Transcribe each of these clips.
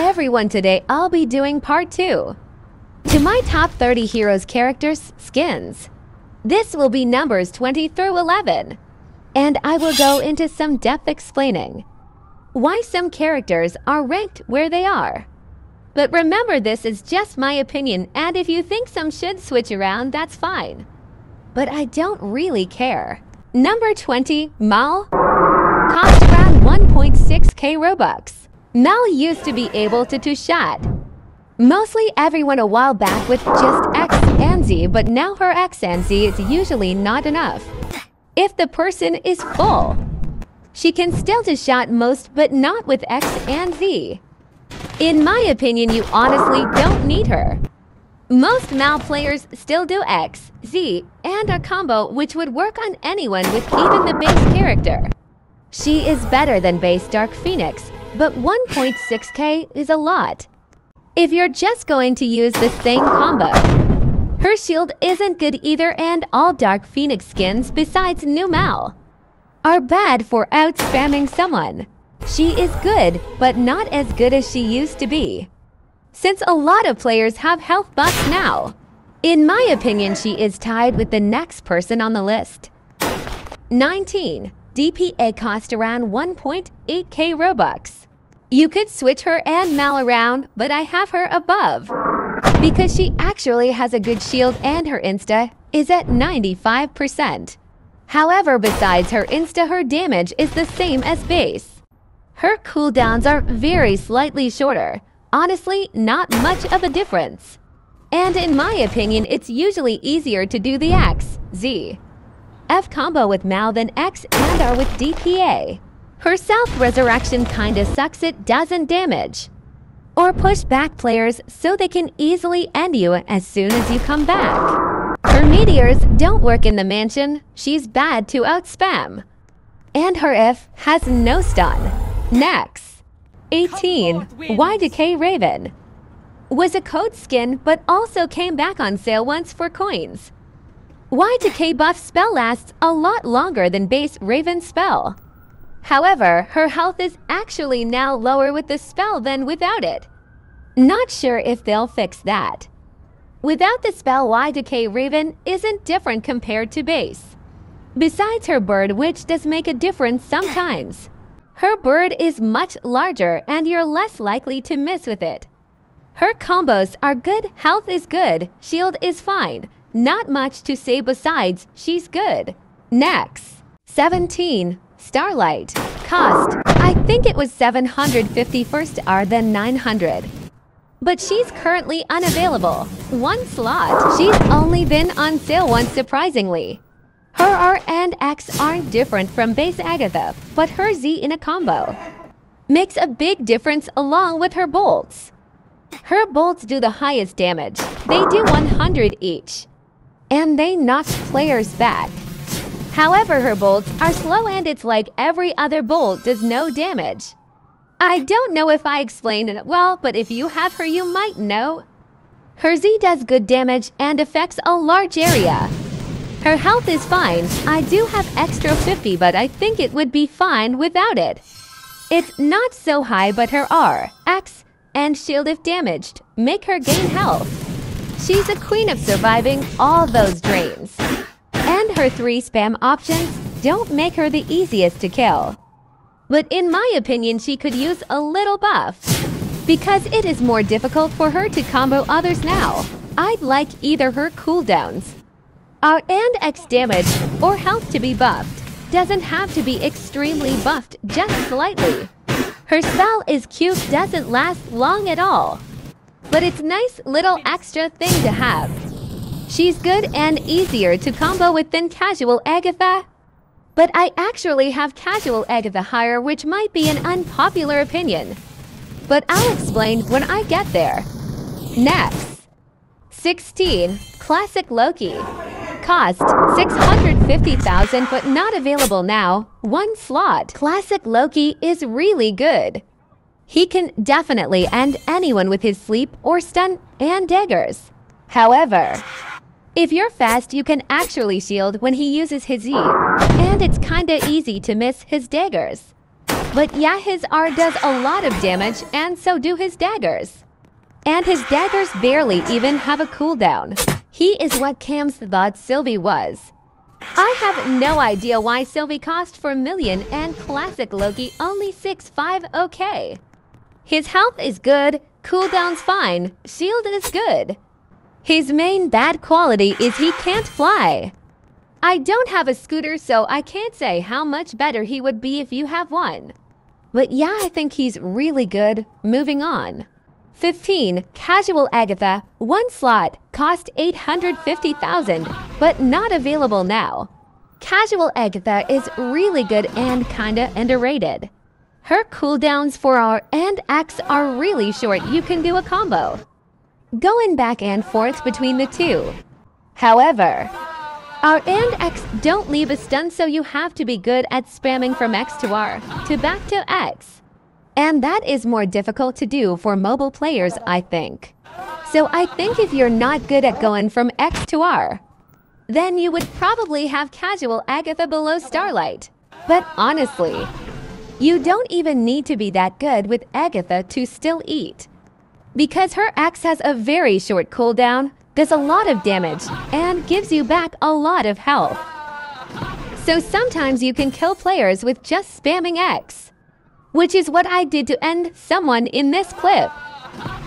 everyone today I'll be doing part 2 to my top 30 heroes characters skins. This will be numbers 20 through 11 and I will go into some depth explaining why some characters are ranked where they are. But remember this is just my opinion and if you think some should switch around that's fine. But I don't really care. Number 20, Mal. Cost around 1.6k Robux. Mal used to be able to do shot. Mostly everyone a while back with just X and Z, but now her X and Z is usually not enough. If the person is full, she can still do shot most, but not with X and Z. In my opinion, you honestly don't need her. Most Mal players still do X, Z, and a combo which would work on anyone with even the base character. She is better than base Dark Phoenix, but 1.6k is a lot. If you're just going to use the same combo, her shield isn't good either and all Dark Phoenix skins besides New Mal are bad for out-spamming someone. She is good, but not as good as she used to be since a lot of players have health buffs now. In my opinion, she is tied with the next person on the list. 19. DPA cost around 1.8k Robux. You could switch her and Mal around, but I have her above. Because she actually has a good shield and her insta is at 95%. However, besides her insta, her damage is the same as base. Her cooldowns are very slightly shorter, Honestly, not much of a difference. And in my opinion, it's usually easier to do the X, Z. F combo with Mal than X and R with DPA. Her South Resurrection kinda sucks it doesn't damage. Or push back players so they can easily end you as soon as you come back. Her meteors don't work in the mansion, she's bad to outspam. And her F has no stun. Next. 18. YDK Raven was a code skin but also came back on sale once for coins. YDK buff spell lasts a lot longer than base Raven spell. However, her health is actually now lower with the spell than without it. Not sure if they'll fix that. Without the spell, YDK Raven isn't different compared to base. Besides her bird, which does make a difference sometimes. Her bird is much larger and you're less likely to miss with it. Her combos are good, health is good, shield is fine. Not much to say besides, she's good. Next, 17. Starlight. Cost. I think it was 750 first R then 900. But she's currently unavailable. One slot. She's only been on sale once surprisingly. Her R and X aren't different from base Agatha, but her Z in a combo makes a big difference along with her bolts. Her bolts do the highest damage. They do 100 each. And they knock players back. However, her bolts are slow and it's like every other bolt does no damage. I don't know if I explained it well, but if you have her, you might know. Her Z does good damage and affects a large area. Her health is fine. I do have extra 50, but I think it would be fine without it. It's not so high, but her R, X, and shield if damaged make her gain health. She's a queen of surviving all those drains. And her three spam options don't make her the easiest to kill. But in my opinion, she could use a little buff. Because it is more difficult for her to combo others now. I'd like either her cooldowns our and X damage or health to be buffed doesn't have to be extremely buffed, just slightly. Her spell is cute, doesn't last long at all. But it's nice little extra thing to have. She's good and easier to combo with than casual Agatha. But I actually have casual Agatha higher which might be an unpopular opinion. But I'll explain when I get there. Next. 16. Classic Loki. Cost 650,000 but not available now. One slot. Classic Loki is really good. He can definitely end anyone with his sleep or stun and daggers. However, if you're fast, you can actually shield when he uses his E, and it's kinda easy to miss his daggers. But yeah, his R does a lot of damage, and so do his daggers. And his daggers barely even have a cooldown. He is what Cam's thought Sylvie was. I have no idea why Sylvie cost 4 million and classic Loki only 6-5 okay. His health is good, cooldown's fine, shield is good. His main bad quality is he can't fly. I don't have a scooter so I can't say how much better he would be if you have one. But yeah, I think he's really good. Moving on. 15. Casual Agatha, one slot, cost 850,000, but not available now. Casual Agatha is really good and kinda underrated. Her cooldowns for R and X are really short, you can do a combo. Going back and forth between the two. However, R and X don't leave a stun so you have to be good at spamming from X to R to back to X. And that is more difficult to do for mobile players, I think. So I think if you're not good at going from X to R, then you would probably have casual Agatha below Starlight. But honestly, you don't even need to be that good with Agatha to still eat. Because her X has a very short cooldown, does a lot of damage, and gives you back a lot of health. So sometimes you can kill players with just spamming X which is what I did to end someone in this clip.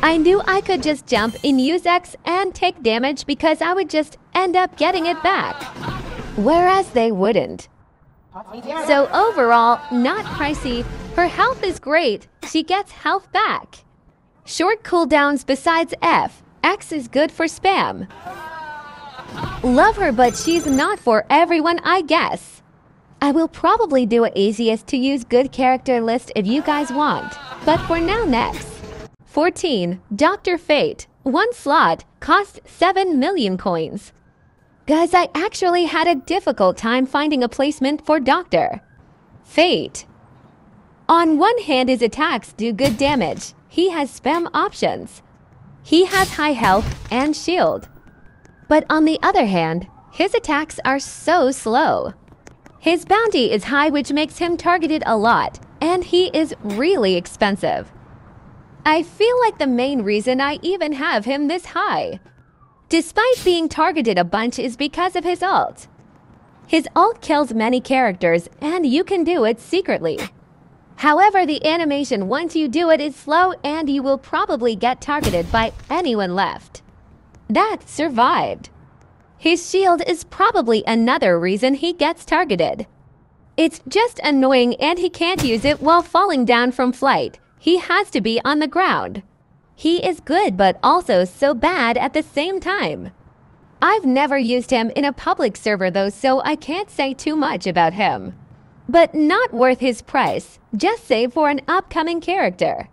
I knew I could just jump in use X and take damage because I would just end up getting it back. Whereas they wouldn't. So overall, not pricey. Her health is great. She gets health back. Short cooldowns besides F. X is good for spam. Love her, but she's not for everyone, I guess. I will probably do it easiest to use good character list if you guys want. But for now next. 14. Dr. Fate. One slot cost 7 million coins. Guys, I actually had a difficult time finding a placement for Doctor. Fate. On one hand, his attacks do good damage. He has spam options. He has high health and shield. But on the other hand, his attacks are so slow. His bounty is high, which makes him targeted a lot, and he is really expensive. I feel like the main reason I even have him this high. Despite being targeted a bunch is because of his ult. His ult kills many characters, and you can do it secretly. However, the animation once you do it is slow and you will probably get targeted by anyone left. That survived. His shield is probably another reason he gets targeted. It's just annoying and he can't use it while falling down from flight. He has to be on the ground. He is good but also so bad at the same time. I've never used him in a public server though so I can't say too much about him. But not worth his price, just save for an upcoming character.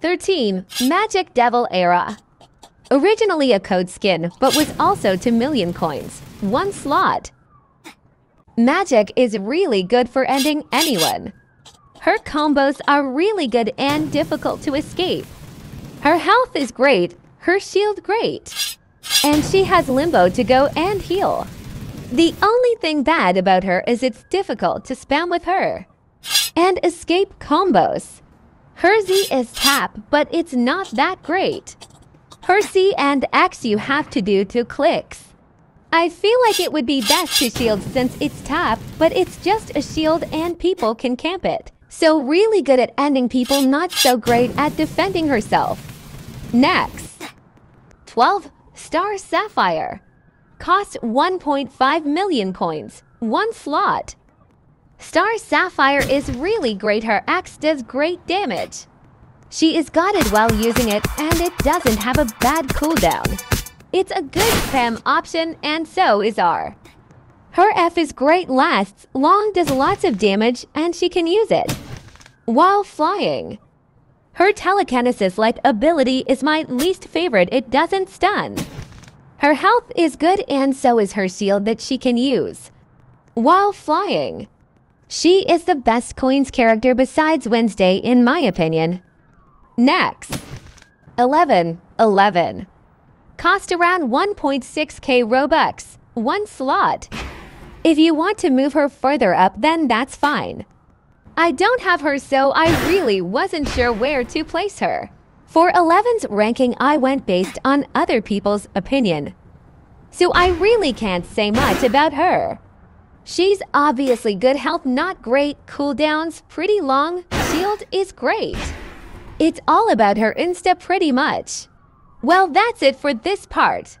13. Magik Devil Era Originally a code skin, but was also to million coins. One slot. Magik is really good for ending anyone. Her combos are really good and difficult to escape. Her health is great, her shield great. And she has limbo to go and heal. The only thing bad about her is it's difficult to spam with her. And escape combos. Her Z is tap, but it's not that great. Her C and X you have to do two clicks. I feel like it would be best to shield since it's tap, but it's just a shield and people can camp it. So really good at ending people, not so great at defending herself. Next. 12. Star Sapphire. Cost 1.5 million coins. One slot. Star Sapphire is really great. Her X does great damage. She is guarded while using it and it doesn't have a bad cooldown. It's a good spam option and so is R. Her F is great lasts, long does lots of damage, and she can use it. While flying. Her telekinesis-like ability is my least favorite, it doesn't stun. Her health is good and so is her shield that she can use. While flying. She is the best coins character besides Wednesday in my opinion. Next, 11. 11. Cost around 1.6k Robux, one slot. If you want to move her further up, then that's fine. I don't have her so I really wasn't sure where to place her. For 11's ranking I went based on other people's opinion. So I really can't say much about her. She's obviously good health, not great. Cooldowns, pretty long. Shield is great. It's all about her insta pretty much. Well, that's it for this part.